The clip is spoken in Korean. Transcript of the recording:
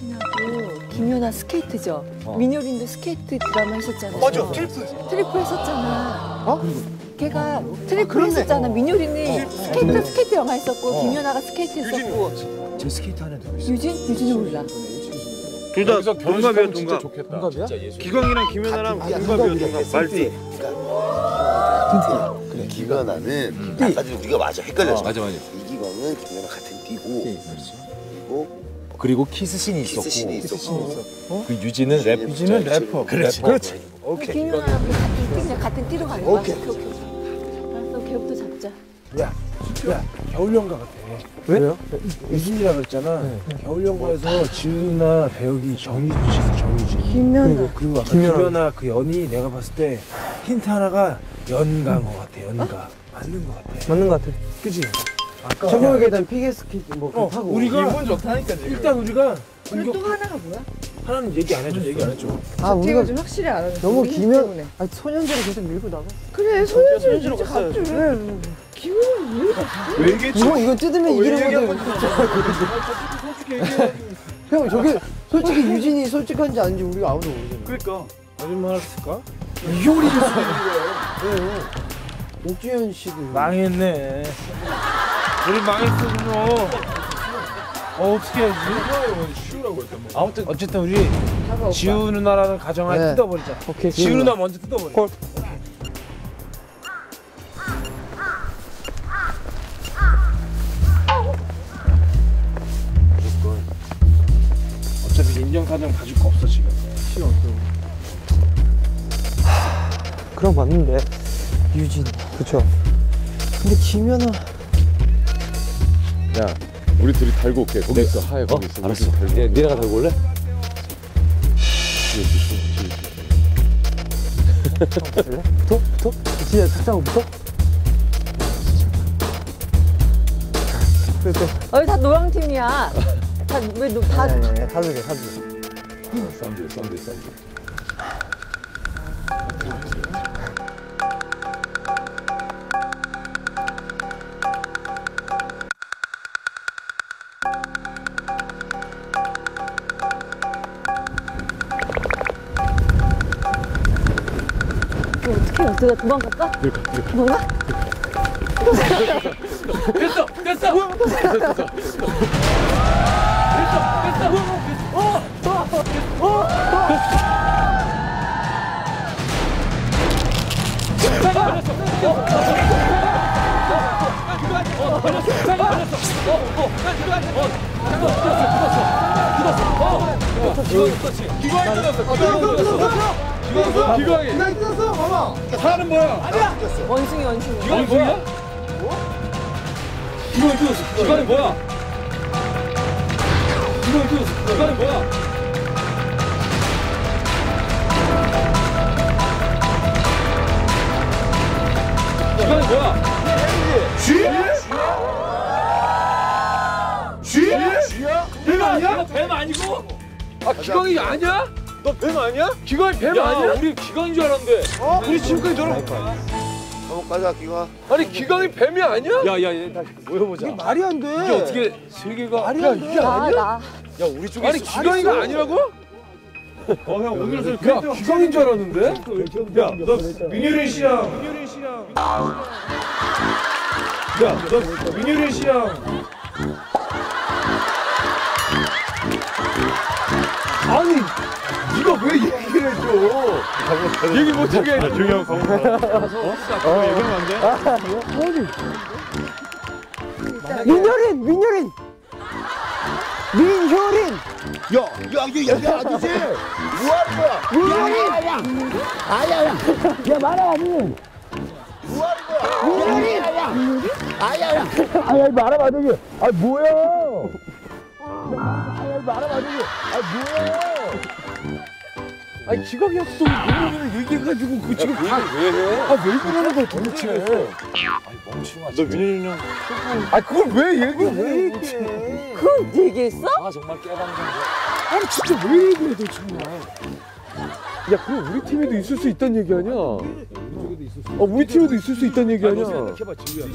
민효린하고 김연아 스케이트죠. 어. 민효린도 스케이트 드라마 했었잖아. 맞아 트리플 트리플 했었잖아. 어? 걔가 트리플 그렇네. 했었잖아. 민효린이 스케이트 스케이트 영화 했었고 어. 김연아가 스케이트 했었고 제 스케이트 하는 누구 있어? 유진 유진은 몰라. 둘다 동갑이야 동갑. 동갑이야? 기광이랑 김연아랑 야, 동갑이야 동갑. 말띠. 그래 기광이는 아까 전에 우리가 맞아 헷갈렸어 맞아 맞아. 이기광은 김연아 같은 띠고 그리고 그리고 키스신이 있었고. 키스신이 있었고 그 유진은 랩. 유진은 래퍼. 그렇지. 그렇지. 오케이. 김연아랑 같은 띠냐 같은 띠로 가는 거야. 오케이. 오케이. 알았어 걔부터 잡자. 야, 야, 겨울연가 같아. 왜요? 유진이라 그랬잖아. 겨울연가에서 지훈이나 배역이 정희준 씨였어, 정희준. 김연아. 그리고, 그리고 아까 김연아. 그 연이 내가 봤을 때 힌트 하나가 연가인 것 같아, 연가. 맞는 것 같아. 맞는 것 같아. 그지? 저번에 계단 피겨스케이트 뭐 어, 타고 우리가 기분 좋다니까 지금. 일단 우리가 그리고 공격 또 하나가 뭐야? 하나는 얘기 안 해줘, 얘기 안 해줘. 아 우리가 좀 확실히 알아냈어. 너무 기면. 아니 소년제를 계속 밀고 나가. 그래 소연이를 소연이로 이제 갔어요. 갔지. 김연아 왜 이렇게 왜 얘기했지? 이거 이거 뜯으면 이기는 거든. 형 저게 솔직히 유진이 솔직한지 아닌지 우리가 아무도 모르잖아. 그러니까. 거짓말 했을까? 이효리 옥주현 씨도 망했네. 우리 망했어, 그럼. 어, 어떻게 해야지? 아무튼 어쨌든 우리 지우 누나라는 가정을 네. 뜯어버리자. 오케이. 지우 누나 먼저 뜯어버려. 콜. 어차피 인정사정 가질 거 없어 지금. 그럼 맞는데 유진. 그쵸. 근데 김연아 야, 우리 둘이 달고 올게. 거기 있어, 하에 거기 있어. 알았어. 달고. 야, 니네가 달고 올래? 붙어? 붙어? 진짜 살짝 붙어? 그래 그래. 어이 다 노랑 팀이야. 다 왜 다 아니 아니 사도 돼 사도 돼. 쌈들, 쌈들, 쌈들. 어떻게 해? 어떻게 도망갈까? 도망가? 원숭이 원숭이. 기광이 뭐야? 기광이 뜯었어. 기광이 뭐야? 기광이 뜯었어. 기광이 뭐야? 기광이 뭐야? 쥐? 쥐? 쥐야? 뱀 아니야? 뱀 아니고? 아 기광이 아니야? 너 뱀 아니야? 기광이 뱀 아니야? 우리 기광인 줄 알았는데. 우리 지금까지 저런 한번 가자 기광아 아니 기광이 뱀이 아니야? 야야야 다시 모여보자. 말이 안 돼. 이게 어떻게 세 개가? 말이 야 안 돼. 이게 나 아니야? 나. 야 우리 쪽에 아니 기광이가 아니라고? 어형 오늘 야 기광인 줄 알았는데? 야너 민효린 씨랑 민효린 씨랑 야너 민효린 씨랑 해줘? 얘기 못하게 해. 중요한 거. 어? 얘기하면 안 돼? 민효린 민효린 민효린 야야 이게 얘기 아니지 뭐하는 거야 민효린 아야야 야 말하면 뭐하는 거야 민현이 아야 야 아야 말하면 안 되게. 아 뭐야? 아야 안 되게. 아 뭐야? 아니 기광이 없어. 민현이를 얘기해가지고 그 지금 다. 왜 해? 아왜 그러는 거야 도대체? 너 민효린이랑 아 그걸 왜 얘기해? 왜 얘기해? 그 얘기했어? 아 정말 깨방정. 아니 진짜 왜 얘기해 너 정말? 야 그럼 우리 팀에도 있을 수 있다는 얘기 아니야? 아 우리 팀에도 있을 수 있다는 얘기 아니야? 생각해봐 지우야.